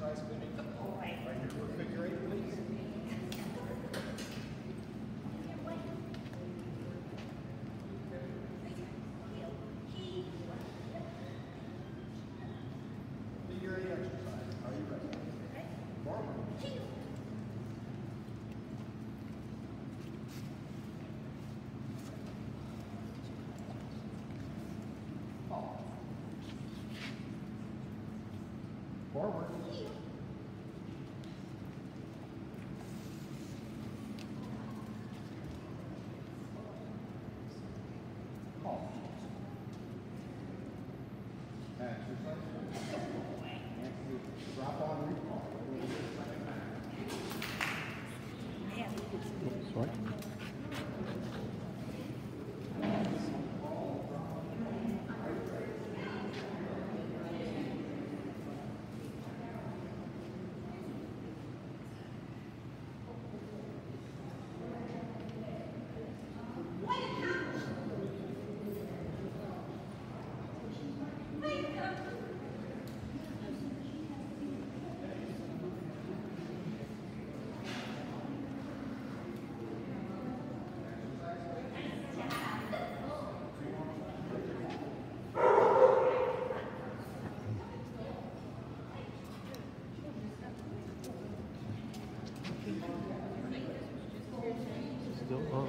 size finish. Drop on 哦